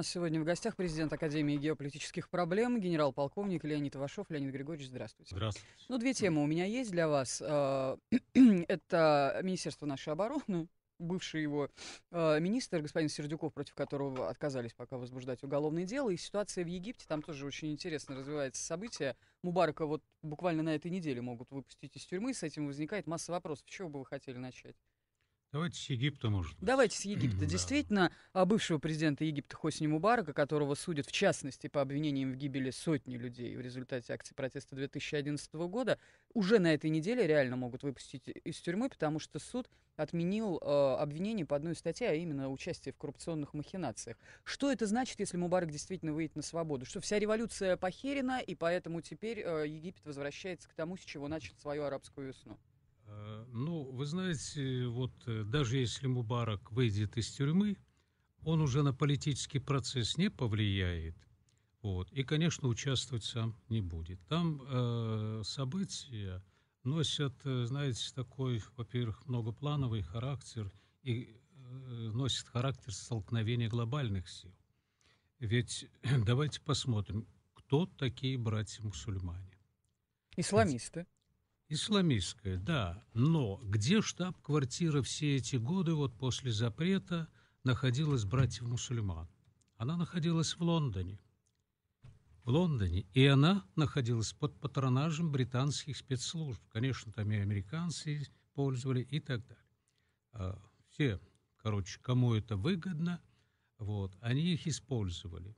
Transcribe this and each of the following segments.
Нас сегодня в гостях президент Академии геополитических проблем, генерал-полковник Леонид Ивашов. Леонид Григорьевич, здравствуйте. Здравствуйте. Ну, две темы у меня есть для вас. Э, это Министерство нашей обороны, бывший его э, министр, господин Сердюков, против которого отказались пока возбуждать уголовное дело, и ситуация в Египте, там тоже очень интересно развивается событие. Мубарака вот буквально на этой неделе могут выпустить из тюрьмы, с этим возникает масса вопросов. С чего бы вы хотели начать? Давайте с Египта, может быть. Давайте с Египта. Действительно, а, бывшего президента Египта Хосни Мубарака, которого судят в частности по обвинениям в гибели сотни людей в результате акции протеста 2011 года, уже на этой неделе реально могут выпустить из тюрьмы, потому что суд отменил э, обвинение по одной статье, а именно участие в коррупционных махинациях. Что это значит, если Мубарак действительно выйдет на свободу? Что вся революция похерена, и поэтому теперь э, Египет возвращается к тому, с чего начал свою арабскую весну? Э, ну, вы знаете, вот э, даже если Мубарак выйдет из тюрьмы, он уже на политический процесс не повлияет. Вот, и, конечно, участвовать сам не будет. Там э, события носят, э, знаете, такой, во-первых, многоплановый характер и э, носят характер столкновения глобальных сил. Ведь давайте посмотрим, кто такие братья-мусульмане. Исламисты. Исламистская, да. Но где штаб-квартира все эти годы, вот после запрета, находилась братьев мусульман? Она находилась в Лондоне. В Лондоне. И она находилась под патронажем британских спецслужб. Конечно, там и американцы пользовали и так далее. А, все, короче, кому это выгодно, вот, они их использовали.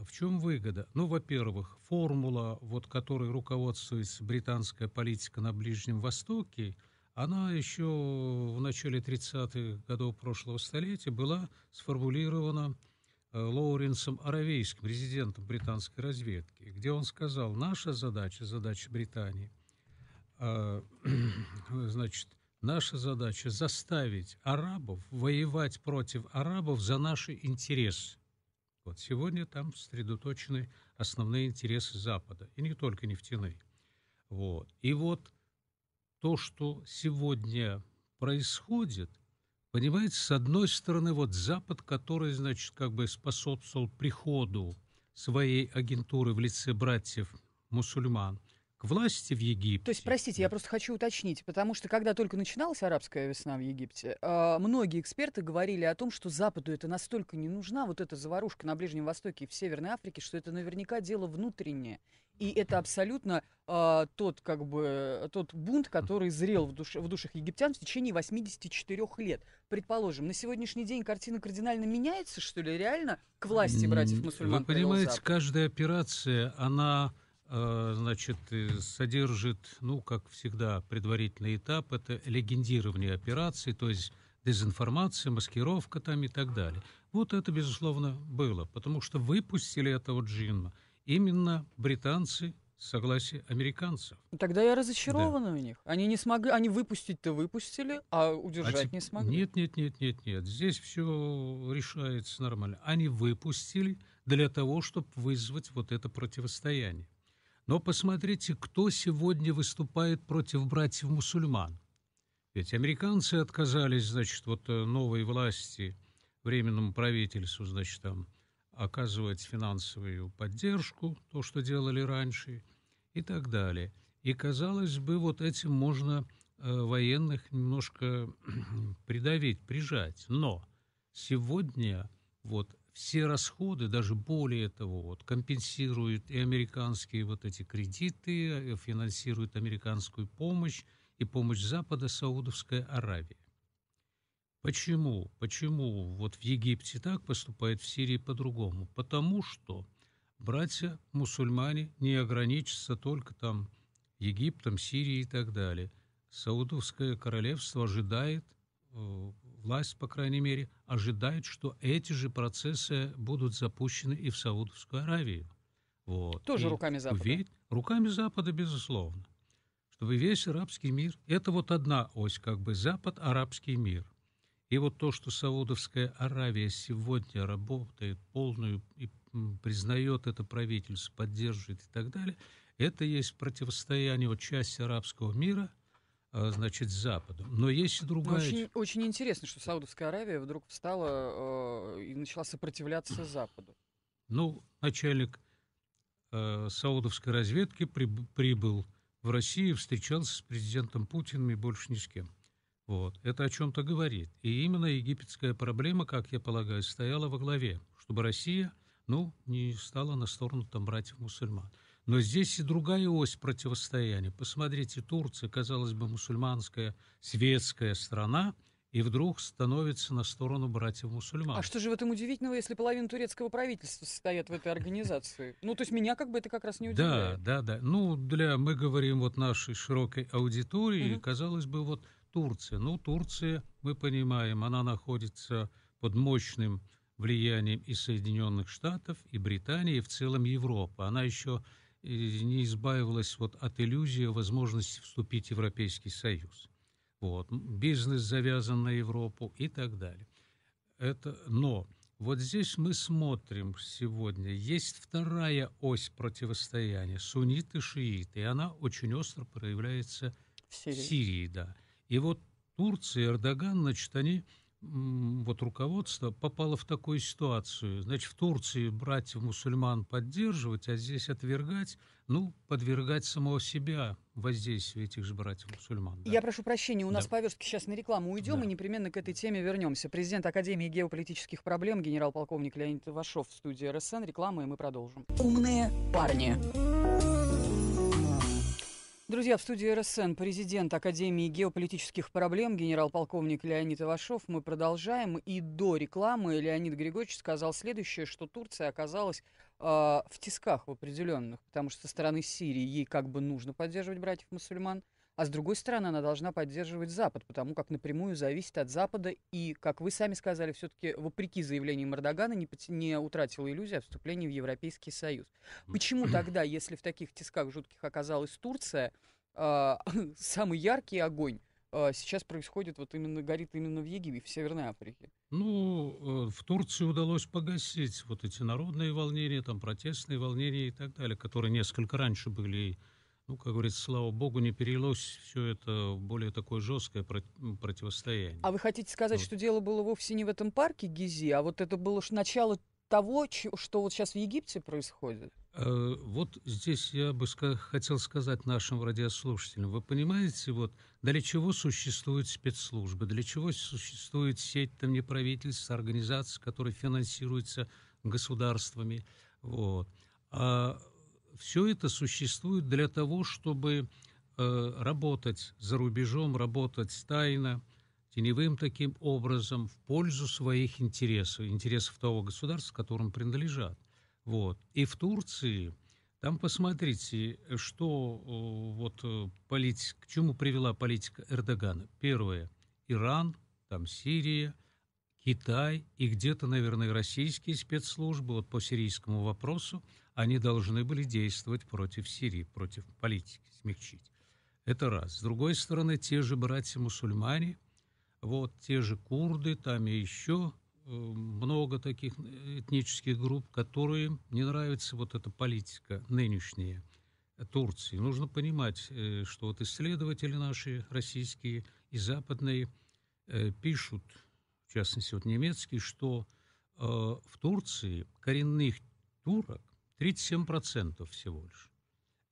А в чем выгода? Ну, во-первых, формула, вот которой руководствуется британская политика на Ближнем Востоке, она еще в начале 30-х годов прошлого столетия была сформулирована э, Лоуренсом Аравейским, президентом британской разведки, где он сказал, наша задача, задача Британии, э, значит, наша задача заставить арабов воевать против арабов за наши интересы. Вот сегодня там сосредоточены основные интересы Запада, и не только нефтяные. Вот. И вот то, что сегодня происходит, понимаете, с одной стороны, вот Запад, который, значит, как бы способствовал приходу своей агентуры в лице братьев мусульман, к власти в Египте. То есть, простите, я просто хочу уточнить, потому что когда только начиналась арабская весна в Египте, э, многие эксперты говорили о том, что Западу это настолько не нужна, вот эта заварушка на Ближнем Востоке и в Северной Африке, что это наверняка дело внутреннее. И это абсолютно э, тот, как бы, тот бунт, который зрел в, душе, в душах египтян в течение 84 лет. Предположим, на сегодняшний день картина кардинально меняется, что ли, реально к власти братьев мусульман? Вы понимаете, каждая операция, она значит, содержит, ну, как всегда, предварительный этап, это легендирование операции, то есть дезинформация, маскировка там и так далее. Вот это, безусловно, было, потому что выпустили этого джинна именно британцы с согласия американцев. Тогда я разочарована да. в них. Они не смогли, они выпустить-то выпустили, а удержать а, не смогли. Нет, нет, нет, нет, нет. Здесь все решается нормально. Они выпустили для того, чтобы вызвать вот это противостояние. Но посмотрите, кто сегодня выступает против братьев-мусульман. Ведь американцы отказались, значит, вот э, новой власти, временному правительству, значит, там, оказывать финансовую поддержку, то, что делали раньше, и так далее. И, казалось бы, вот этим можно э, военных немножко придавить, прижать. Но сегодня вот все расходы, даже более того, вот, компенсируют и американские вот эти кредиты, э, финансируют американскую помощь и помощь Запада Саудовская Аравия. Почему? Почему вот в Египте так поступает, в Сирии по-другому? Потому что братья-мусульмане не ограничатся только там Египтом, Сирией и так далее. Саудовское королевство ожидает э, власть, по крайней мере, ожидает, что эти же процессы будут запущены и в Саудовскую Аравию. Вот. Тоже и руками Запада. Ведь, руками Запада, безусловно. Чтобы весь арабский мир, это вот одна ось, как бы Запад, арабский мир. И вот то, что Саудовская Аравия сегодня работает полную и признает это правительство, поддерживает и так далее, это есть противостояние вот части арабского мира – значит, с Западом. Но есть и другая... Очень, очень интересно, что Саудовская Аравия вдруг встала э, и начала сопротивляться Западу. Ну, начальник э, саудовской разведки приб, прибыл в Россию, встречался с президентом Путиным и больше ни с кем. Вот. Это о чем-то говорит. И именно египетская проблема, как я полагаю, стояла во главе, чтобы Россия, ну, не стала на сторону там братьев-мусульман. Но здесь и другая ось противостояния. Посмотрите, Турция, казалось бы, мусульманская, светская страна – и вдруг становится на сторону братьев-мусульман. А что же в этом удивительного, если половина турецкого правительства состоят в этой организации? Ну, то есть меня как бы это как раз не удивляет. Да, да, да. Ну, для, мы говорим вот нашей широкой аудитории, угу. казалось бы, вот Турция. Ну, Турция, мы понимаем, она находится под мощным влиянием и Соединенных Штатов, и Британии, и в целом Европы. Она еще не избавилась вот от иллюзии возможности вступить в Европейский Союз вот, бизнес завязан на Европу и так далее. Это, но вот здесь мы смотрим сегодня, есть вторая ось противостояния, сунниты-шииты, и она очень остро проявляется в Сирии. в Сирии, да. И вот Турция Эрдоган, значит, они вот руководство попало в такую ситуацию. Значит, в Турции братьев мусульман поддерживать, а здесь отвергать, ну, подвергать самого себя воздействию этих же братьев мусульман. Да. Я прошу прощения, у нас да. повестки сейчас на рекламу уйдем да. и непременно к этой теме вернемся. Президент Академии геополитических проблем, генерал-полковник Леонид Ивашов в студии РСН. Реклама, и мы продолжим. Умные парни. Друзья, в студии РСН президент Академии геополитических проблем генерал-полковник Леонид Ивашов. Мы продолжаем. И до рекламы Леонид Григорьевич сказал следующее, что Турция оказалась э, в тисках в определенных, потому что со стороны Сирии ей как бы нужно поддерживать братьев-мусульман, а с другой стороны, она должна поддерживать Запад, потому как напрямую зависит от Запада. И, как вы сами сказали, все-таки, вопреки заявлениям Эрдогана, не, не утратила иллюзия о вступлении в Европейский Союз. Почему тогда, если в таких тисках жутких оказалась Турция, э, самый яркий огонь э, сейчас происходит, вот именно горит именно в Египте, в Северной Африке? Ну, э, в Турции удалось погасить вот эти народные волнения, там протестные волнения и так далее, которые несколько раньше были ну, как говорится, слава богу, не перелилось все это в более такое жесткое противостояние. А вы хотите сказать, вот. что дело было вовсе не в этом парке Гизи, а вот это было начало того, что вот сейчас в Египте происходит? Э, вот здесь я бы хотел сказать нашим радиослушателям. Вы понимаете, вот для чего существуют спецслужбы, для чего существует сеть там неправительств, организаций, которые финансируются государствами. Вот. А все это существует для того, чтобы э, работать за рубежом, работать тайно, теневым таким образом в пользу своих интересов, интересов того государства, которым принадлежат. Вот. И в Турции, там посмотрите, что вот э, политик, к чему привела политика Эрдогана. Первое, Иран, там Сирия, Китай и где-то, наверное, российские спецслужбы вот по сирийскому вопросу – они должны были действовать против Сирии, против политики, смягчить. Это раз. С другой стороны, те же братья-мусульмане, вот те же курды, там и еще э, много таких этнических групп, которые не нравится вот эта политика нынешняя Турции. Нужно понимать, э, что вот исследователи наши российские и западные э, пишут, в частности вот немецкие, что в Турции коренных турок 37% всего лишь.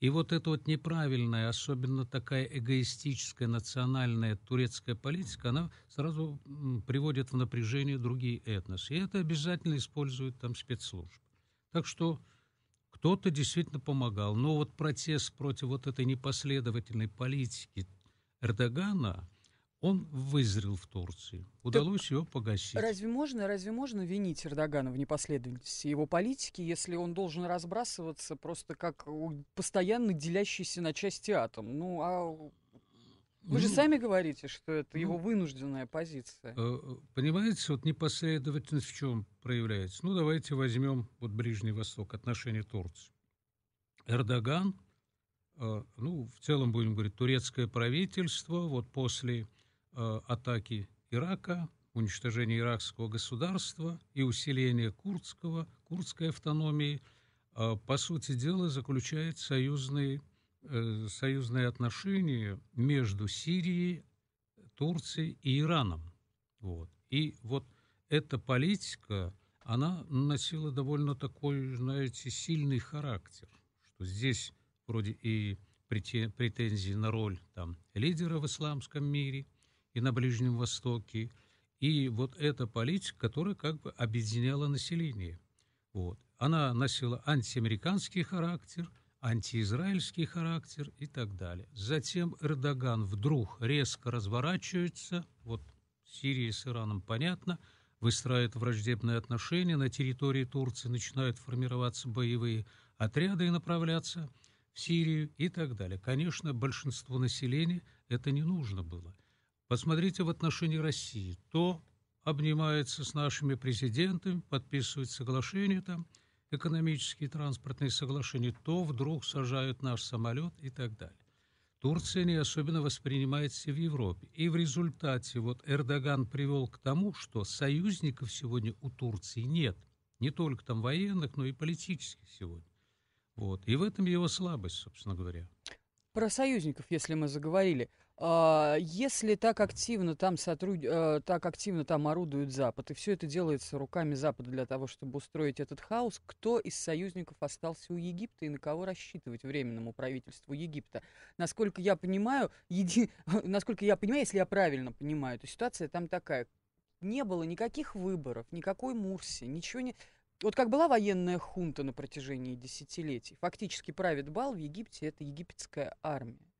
И вот эта вот неправильная, особенно такая эгоистическая национальная турецкая политика, она сразу приводит в напряжение другие этносы. И это обязательно используют там спецслужбы. Так что кто-то действительно помогал. Но вот протест против вот этой непоследовательной политики Эрдогана – он вызрел в Турции. Удалось так его погасить. Разве можно, разве можно винить Эрдогана в непоследовательности его политики, если он должен разбрасываться просто как постоянно делящийся на части атом? Ну, а вы же ну, сами говорите, что это ну, его вынужденная позиция. Э, понимаете, вот непоследовательность в чем проявляется? Ну, давайте возьмем вот Ближний Восток, отношения Турции. Эрдоган, э, ну, в целом будем говорить, турецкое правительство, вот после Э, атаки Ирака, уничтожения иракского государства и усиления курдского, курдской автономии, э, по сути дела, заключает союзные, э, союзные отношения между Сирией, Турцией и Ираном. Вот. И вот эта политика, она носила довольно такой, знаете, сильный характер, что здесь вроде и претензии на роль там, лидера в исламском мире и на Ближнем Востоке, и вот эта политика, которая как бы объединяла население. Вот. Она носила антиамериканский характер, антиизраильский характер и так далее. Затем Эрдоган вдруг резко разворачивается, вот Сирии с Ираном понятно – выстраивают враждебные отношения, на территории Турции начинают формироваться боевые отряды и направляться в Сирию и так далее. Конечно, большинству населения это не нужно было. Посмотрите в отношении России. То обнимается с нашими президентами, подписывают соглашения там, экономические транспортные соглашения, то вдруг сажают наш самолет и так далее. Турция не особенно воспринимается в Европе. И в результате вот Эрдоган привел к тому, что союзников сегодня у Турции нет. Не только там военных, но и политических сегодня. Вот. И в этом его слабость, собственно говоря. Про союзников, если мы заговорили. А, если так активно там сотруд... Э, так активно там орудует Запад, и все это делается руками Запада для того, чтобы устроить этот хаос, кто из союзников остался у Египта и на кого рассчитывать временному правительству Египта? Насколько я понимаю, еди... насколько я понимаю, если я правильно понимаю, то ситуация там такая. Не было никаких выборов, никакой Мурси, ничего не... Вот как была военная хунта на протяжении десятилетий, фактически правит бал в Египте, это египетская армия.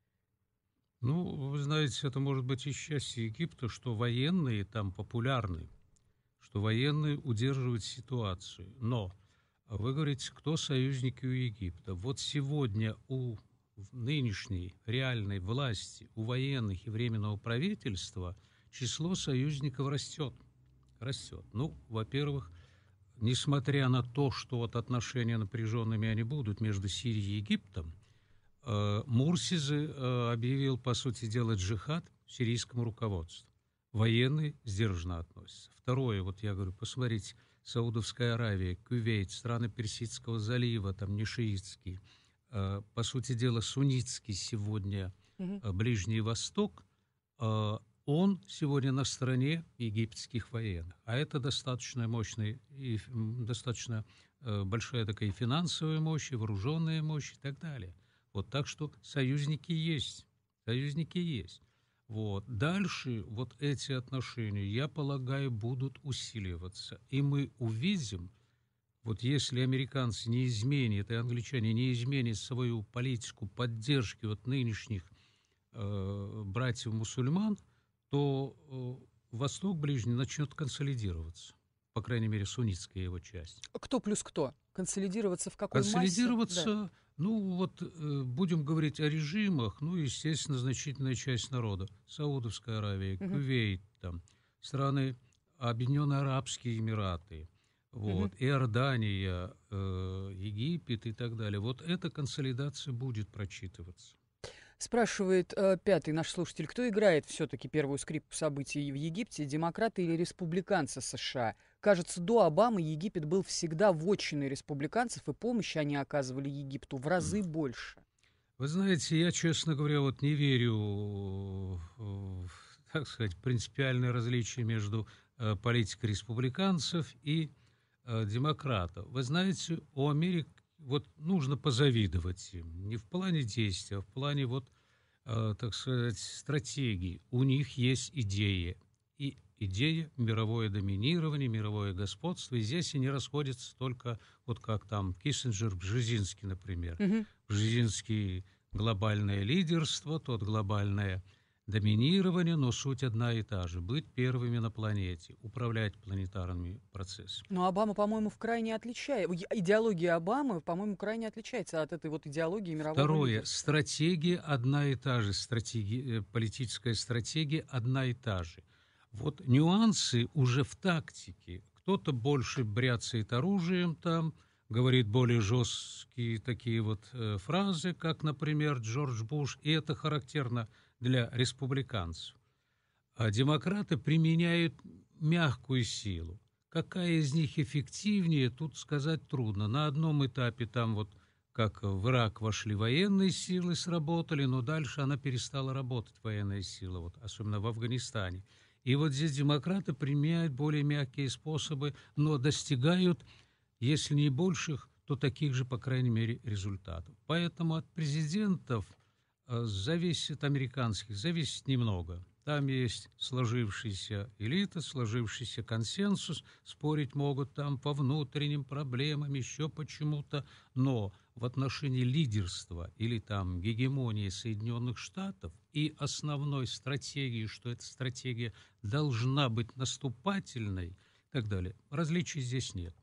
Ну, вы знаете, это может быть и счастье Египта, что военные там популярны, что военные удерживают ситуацию. Но вы говорите, кто союзники у Египта? Вот сегодня у нынешней реальной власти, у военных и временного правительства число союзников растет. Растет. Ну, во-первых, несмотря на то, что вот отношения напряженными они будут между Сирией и Египтом, Э, Мурсизы э, объявил, по сути дела, джихад сирийскому руководству. Военные сдержанно относятся. Второе, вот я говорю, посмотрите, Саудовская Аравия, Кувейт, страны Персидского залива, там не шиитские, э, по сути дела, суннитский сегодня угу. Ближний Восток, он сегодня на стороне египетских военных. А это достаточно мощная и достаточно большая такая финансовая мощь, и вооруженная мощь и так далее – вот так что союзники есть, союзники есть. Вот. Дальше вот эти отношения, я полагаю, будут усиливаться. И мы увидим, вот если американцы не изменят, и англичане не изменят свою политику поддержки вот нынешних э, братьев-мусульман, то э, Восток Ближний начнет консолидироваться. По крайней мере, суннитская его часть. Кто плюс кто? Консолидироваться в какой Консолидироваться... массе? Да ну, вот э, будем говорить о режимах, ну, естественно, значительная часть народа. Саудовская Аравия, угу. Кувейт, там, страны Объединенные Арабские Эмираты, вот, угу. Иордания, э, Египет и так далее. Вот эта консолидация будет прочитываться. Спрашивает э, пятый наш слушатель, кто играет все-таки первую скрипку событий в Египте, демократы или республиканцы США? Кажется, до Обамы Египет был всегда вотчиной республиканцев, и помощи они оказывали Египту в разы больше. Вы знаете, я, честно говоря, вот не верю в, так сказать, принципиальное различие между э, политикой республиканцев и э, демократов. Вы знаете, у Америки вот нужно позавидовать им. Не в плане действия, а в плане вот, э, так сказать, стратегии. У них есть идея. Идея мировое доминирование, мировое господство. И здесь они расходятся только вот как там Киссинджер, Бжезинский, например. Угу. Бжезинский глобальное лидерство, тот глобальное доминирование, но суть одна и та же. Быть первыми на планете, управлять планетарными процессами. Но Обама, по-моему, в крайне отличается. Идеология Обамы, по-моему, крайне отличается от этой вот идеологии мирового Второе. Лидерства. Стратегия одна и та же. Стратегия, э, политическая стратегия одна и та же. Вот нюансы уже в тактике. Кто-то больше бряцает оружием там, говорит более жесткие такие вот э, фразы, как, например, Джордж Буш, и это характерно для республиканцев. А демократы применяют мягкую силу. Какая из них эффективнее, тут сказать трудно. На одном этапе там вот как в Ирак вошли военные силы, сработали, но дальше она перестала работать, военная сила, вот, особенно в Афганистане. И вот здесь демократы применяют более мягкие способы, но достигают, если не больших, то таких же, по крайней мере, результатов. Поэтому от президентов э, зависит, американских, зависит немного. Там есть сложившаяся элита, сложившийся консенсус, спорить могут там по внутренним проблемам, еще почему-то, но в отношении лидерства или там гегемонии Соединенных Штатов и основной стратегии, что эта стратегия должна быть наступательной и так далее, различий здесь нет.